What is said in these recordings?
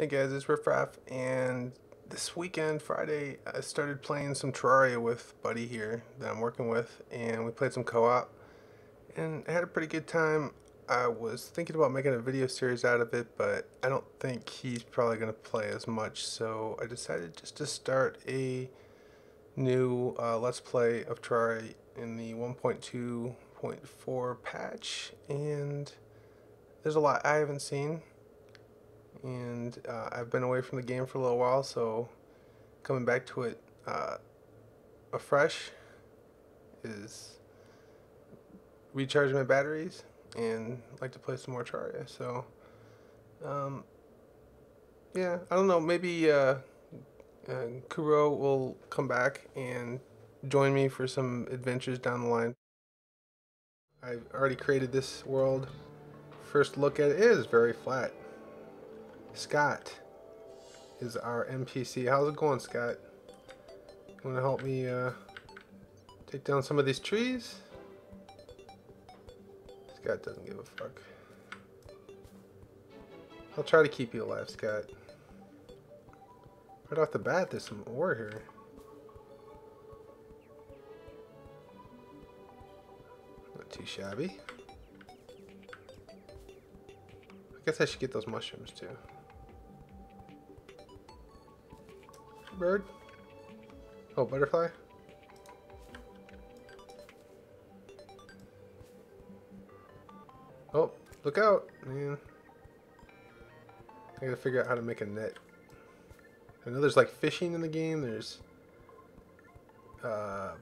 Hey guys, it's Riff Raff, and this weekend, Friday, I started playing some Terraria with Buddy here that I'm working with, and we played some co-op, and I had a pretty good time. I was thinking about making a video series out of it, but I don't think he's probably going to play as much, so I decided just to start a new uh, Let's Play of Terraria in the 1.2.4 patch, and there's a lot I haven't seen and uh, I've been away from the game for a little while, so coming back to it uh, afresh is recharging my batteries and like to play some more Terraria. So, um, yeah, I don't know. Maybe uh, uh, Kuro will come back and join me for some adventures down the line. I've already created this world. First look at it is very flat. Scott is our NPC. How's it going, Scott? You want to help me uh, take down some of these trees? Scott doesn't give a fuck. I'll try to keep you alive, Scott. Right off the bat, there's some ore here. Not too shabby. I guess I should get those mushrooms too. Bird? Oh, butterfly? Oh, look out, man. I gotta figure out how to make a net. I know there's like fishing in the game. There's, uh,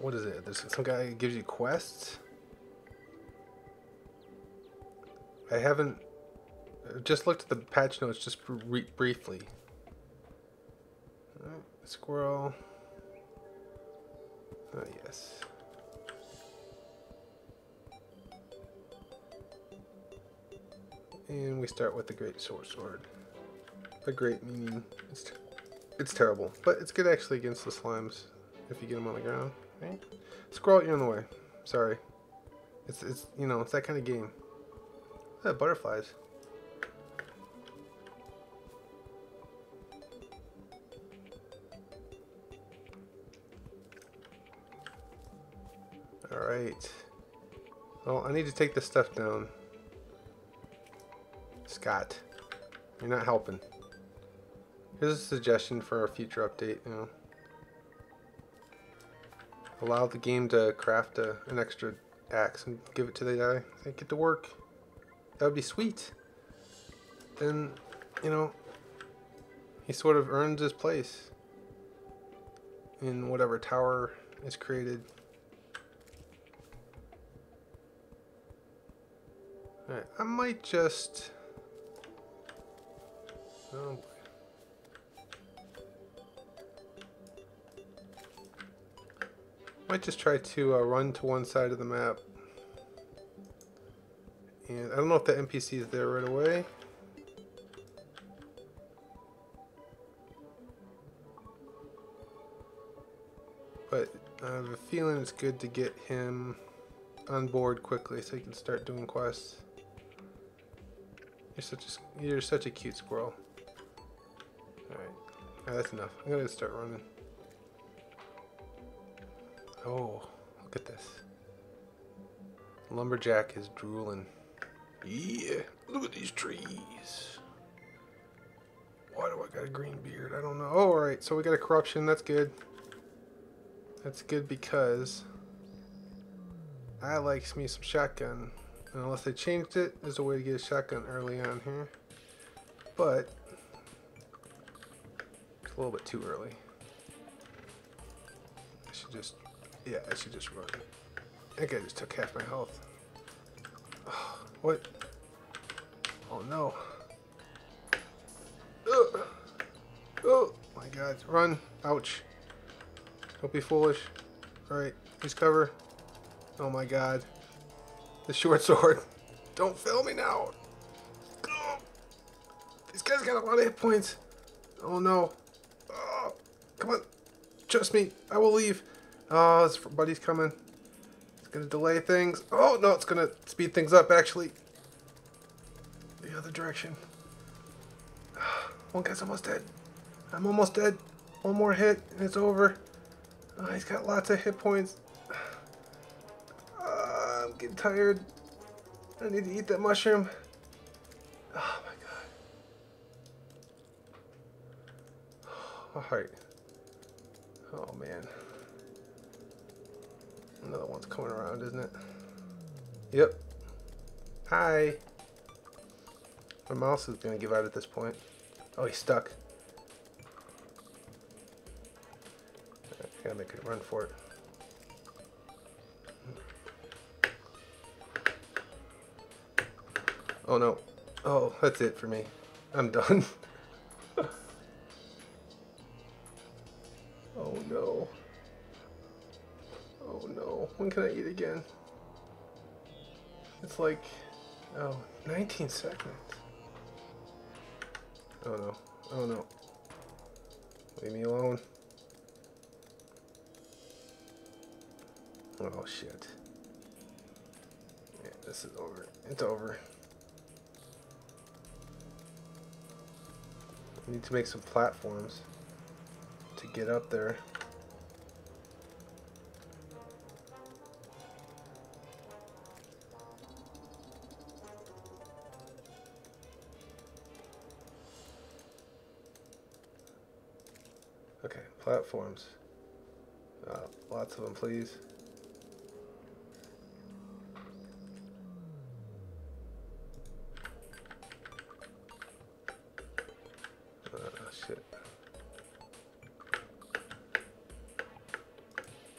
what is it? There's some guy gives you quests. I haven't just looked at the patch notes just briefly. Squirrel. Oh, yes. And we start with the Great Sword Sword. The Great meaning it's, it's terrible, but it's good actually against the slimes if you get them on the ground. Right? Squirrel, you're in the way. Sorry. It's, it's you know, it's that kind of game. Ah, butterflies. Alright. Well, I need to take this stuff down. Scott, you're not helping. Here's a suggestion for a future update, you know. Allow the game to craft a, an extra axe and give it to the guy. Say, get to work. That would be sweet. Then, you know, he sort of earns his place in whatever tower is created. Might just... Oh boy. Might just try to uh, run to one side of the map. And I don't know if the NPC is there right away. But I have a feeling it's good to get him on board quickly so he can start doing quests. You're such a you're such a cute squirrel. All right, oh, that's enough. I'm gonna start running. Oh, look at this. Lumberjack is drooling. Yeah, look at these trees. Why do I got a green beard? I don't know. Oh, all right. So we got a corruption. That's good. That's good because I likes me some shotgun. And unless they changed it, there's a way to get a shotgun early on here. But, it's a little bit too early. I should just, yeah, I should just run. Think I just took half my health. Oh, what? Oh no. Ugh. Oh my god, run. Ouch. Don't be foolish. Alright, please cover. Oh my god. The short sword. Don't fail me now. These guys got a lot of hit points. Oh no. Oh, come on. Trust me. I will leave. Oh, this buddy's coming. It's gonna delay things. Oh no, it's gonna speed things up actually. The other direction. One guy's almost dead. I'm almost dead. One more hit and it's over. Oh, he's got lots of hit points. Getting tired. I need to eat that mushroom. Oh my god. Alright. Oh man. Another one's coming around, isn't it? Yep. Hi. My mouse is gonna give out at this point. Oh, he's stuck. Gotta make a run for it. Oh no. Oh, that's it for me. I'm done. oh no. Oh no. When can I eat again? It's like, oh, 19 seconds. Oh no. Oh no. Leave me alone. Oh shit. Yeah, this is over. It's over. I need to make some platforms to get up there. Okay, platforms. Uh, lots of them, please. Uh, shit.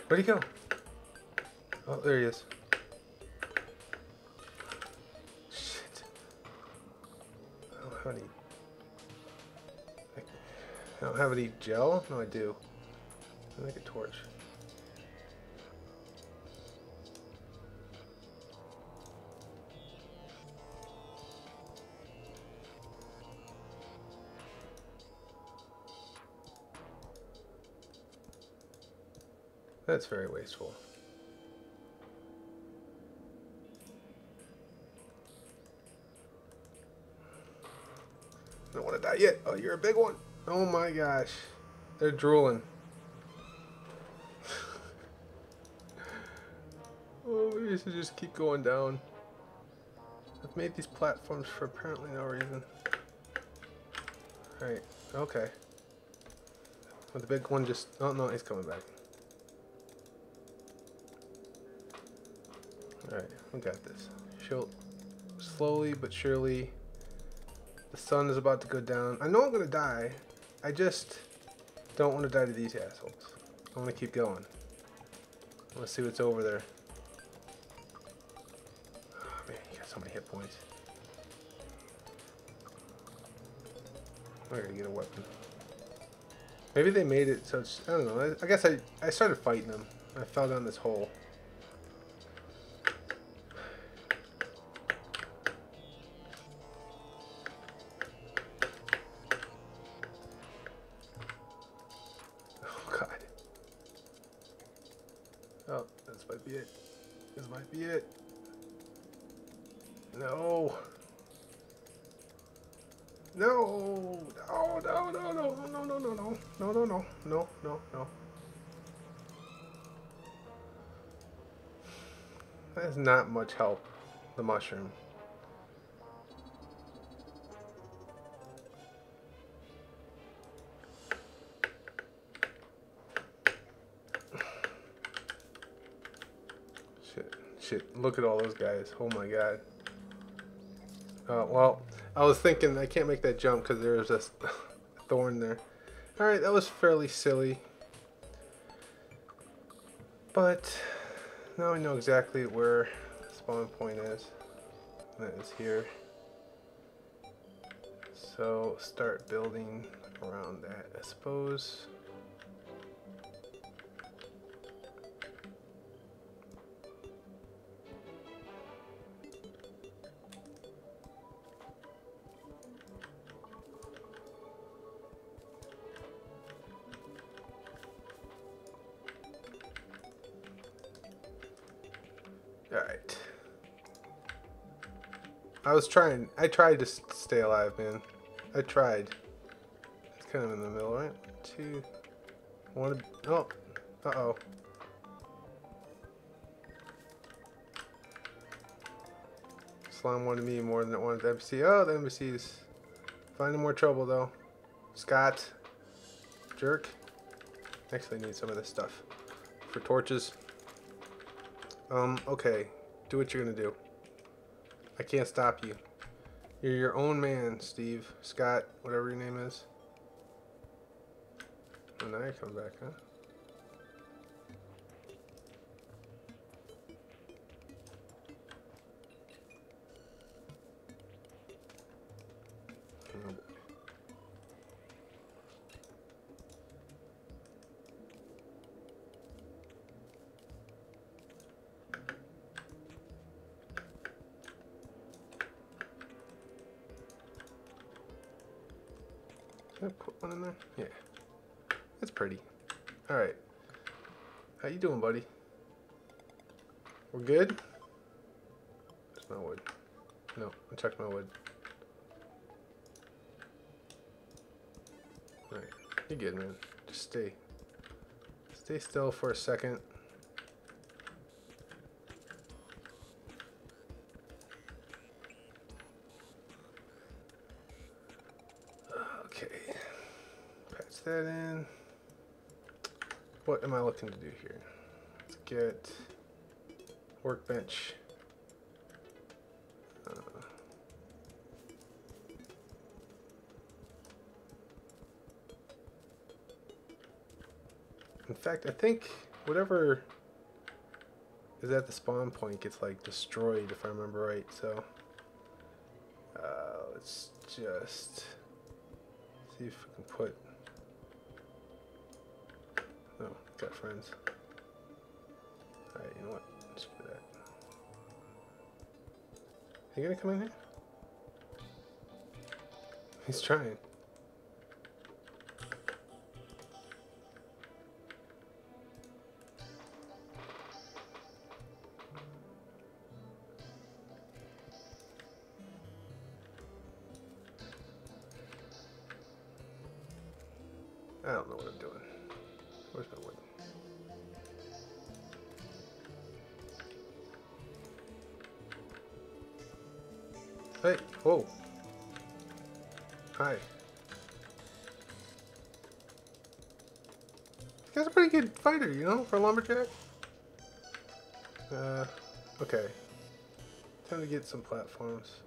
Where'd he go? Oh, there he is. Shit. I don't have any. I don't have any gel? No, I do. I'll make a torch. That's very wasteful. I don't want to die yet. Oh, you're a big one. Oh my gosh. They're drooling. oh, we should just keep going down. I've made these platforms for apparently no reason. Alright, okay. But the big one just... Oh no, he's coming back. We got this. She'll slowly but surely. The sun is about to go down. I know I'm gonna die. I just don't want to die to these assholes. I want to keep going. Let's see what's over there. Oh, man, you got so many hit points. I gotta get a weapon. Maybe they made it so I don't know. I, I guess I, I started fighting them. I fell down this hole. That is not much help, the mushroom. Shit, shit, look at all those guys. Oh my god. Uh, well, I was thinking I can't make that jump because there was a thorn there. Alright, that was fairly silly. But now I know exactly where spawn point is. That is here. So start building around that, I suppose. Alright. I was trying. I tried to stay alive, man. I tried. It's kind of in the middle, right? Two. One. Oh. Uh oh. Slime wanted me more than it wanted the NPC. Oh, the NPC's finding more trouble though. Scott. Jerk. Actually need some of this stuff. For torches. Um, okay. Do what you're gonna do. I can't stop you. You're your own man, Steve. Scott, whatever your name is. And now you're coming back, huh? I put one in there? Yeah. That's pretty. Alright. How you doing, buddy? We're good? Smell wood. No, I checked my wood. Alright. You're good, man. Just stay. Stay still for a second. Okay. Patch that in. What am I looking to do here? Let's get workbench. Uh, in fact, I think whatever is at the spawn point gets like destroyed if I remember right. So uh, let's just see if we can put. Got friends. Alright, you know what? Screw that. Are You gonna come in here? He's trying. I don't know what I'm doing. Where's my wood? Hey, whoa. Hi. This guy's a pretty good fighter, you know, for a lumberjack. Uh, okay. Time to get some platforms.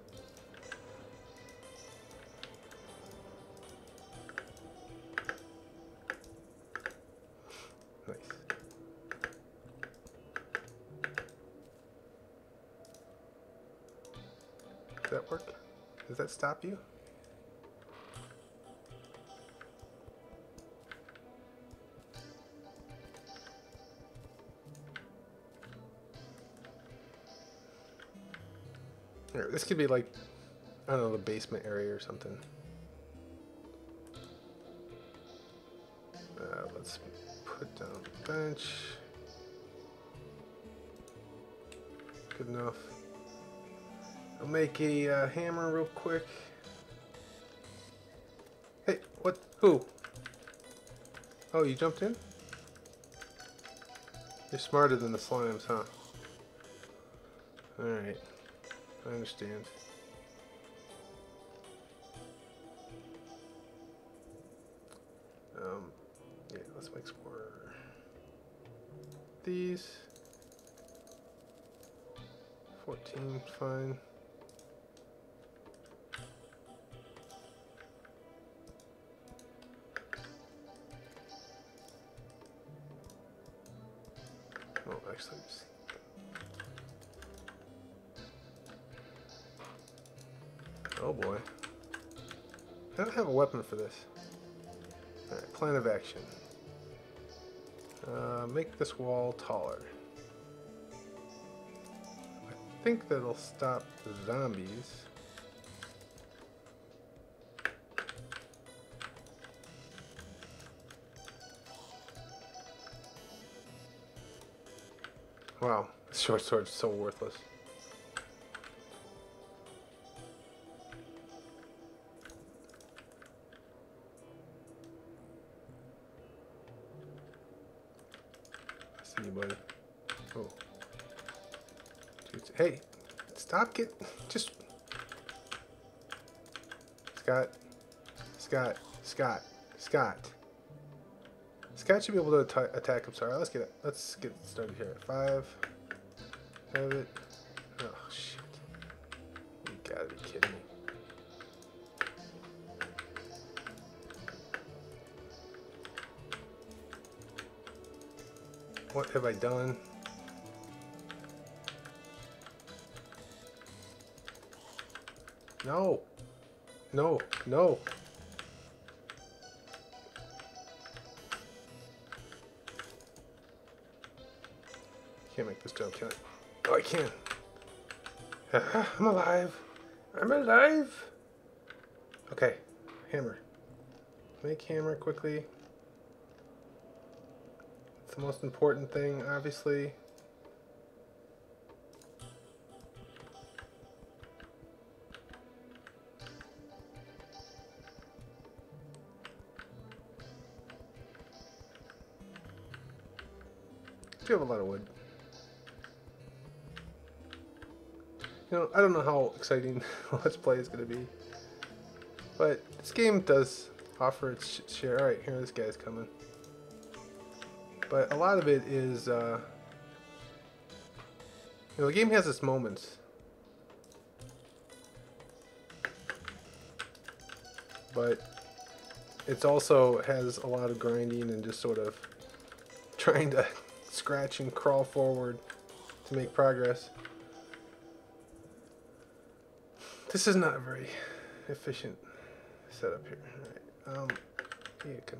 That work? Does that stop you? Here, this could be like, I don't know, the basement area or something. Uh, let's put down a bench. Good enough. I'll make a uh, hammer real quick. Hey, what? Who? Oh, you jumped in? You're smarter than the slimes, huh? Alright. I understand. Um, yeah, let's make some more. These. 14, fine. Oh, actually, just Oh boy. I don't have a weapon for this. Alright, plan of action. Uh, make this wall taller. I think that'll stop the zombies. Wow, the short sword's so worthless. I see you, buddy. Oh. Hey, stop getting. just Scott Scott Scott Scott Scott should be able to atta attack him. Sorry, let's get it. Let's get started here. Five. Have it. Oh shit! You gotta be kidding me. What have I done? No. No. No. Can't make this jump, can I? Oh, I can. I'm alive. I'm alive. Okay. Hammer. Make hammer quickly. It's the most important thing, obviously. You have a lot of wood. You know, I don't know how exciting Let's Play is going to be. But this game does offer its share. Alright, here this guy's coming. But a lot of it is, uh, you know, the game has its moments. But it also has a lot of grinding and just sort of trying to scratch and crawl forward to make progress. This is not a very efficient setup here. Right. Um, you can.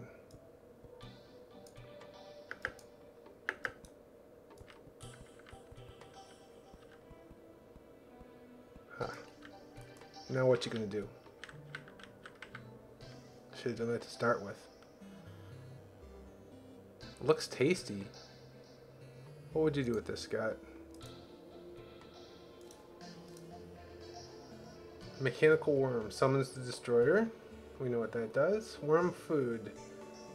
Huh. Now what you gonna do? Should have done that to start with. Looks tasty. What would you do with this, Scott? Mechanical worm summons the destroyer. We know what that does. Worm food.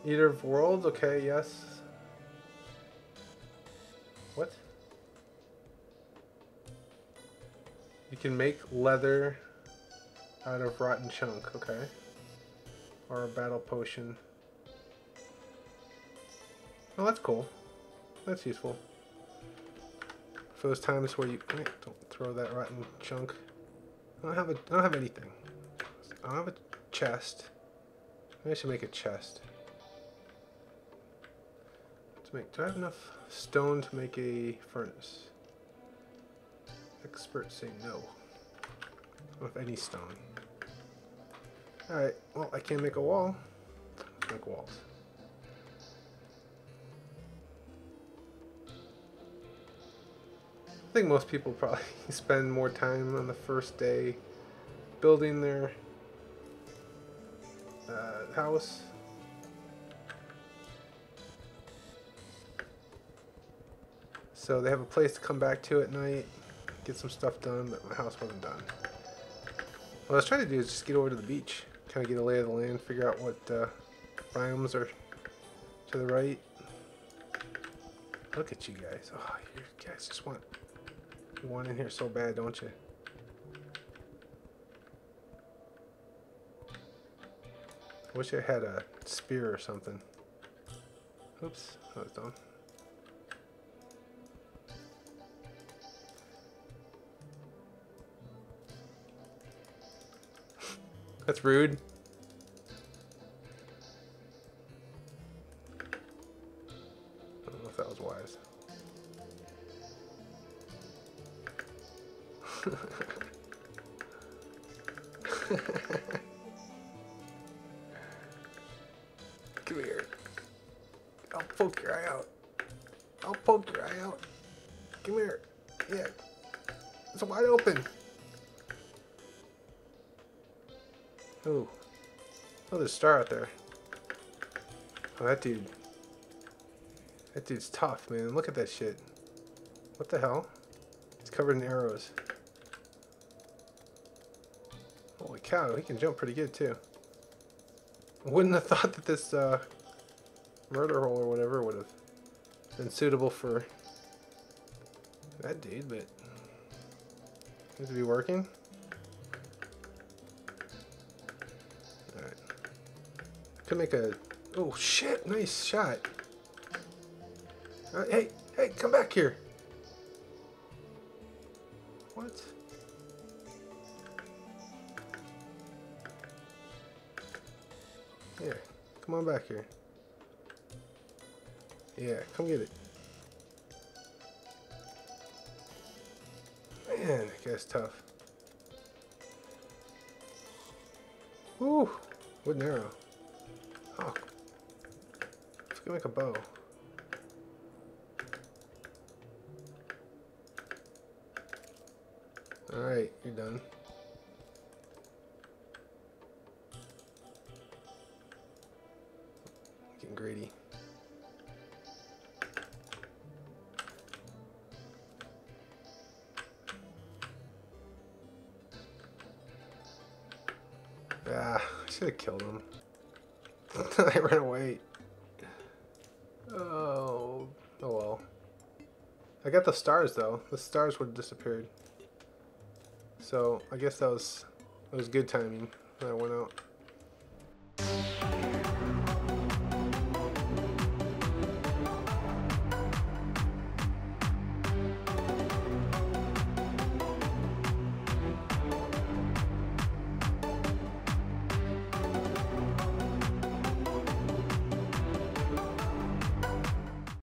Eater of worlds. Okay, yes. What? You can make leather out of rotten chunk. Okay. Or a battle potion. Oh, that's cool. That's useful. For those times where you eh, don't throw that rotten chunk. I don't have a. I don't have anything. I don't have a chest. Maybe I should make a chest. To make. Do I have enough stone to make a furnace? Experts say no. Of any stone. Alright, well, I can't make a wall. Let's make walls. Think most people probably spend more time on the first day building their uh, house. So they have a place to come back to at night, get some stuff done, but my house wasn't done. What I was trying to do is just get over to the beach, kind of get a lay of the land, figure out what uh, biomes are to the right. Look at you guys. Oh, you guys just want you want in here so bad, don't you? Wish I had a spear or something. Oops, that was dumb. That's rude. Star out there. Oh, that dude. That dude's tough, man. Look at that shit. What the hell? He's covered in arrows. Holy cow, he can jump pretty good too. Wouldn't have thought that this uh, murder hole or whatever would have been suitable for that dude, but seems to be working. Could make a oh shit, nice shot. Uh, hey, hey, come back here. What? Here, come on back here. Yeah, come get it. Man, that guy's tough. Woo! Wooden arrow. Let's make a bow. Alright, you're done. Getting greedy. Ah, I should have killed him. I ran away. Oh, oh well. I got the stars though. The stars would have disappeared. So I guess that was that was good timing. That I went out.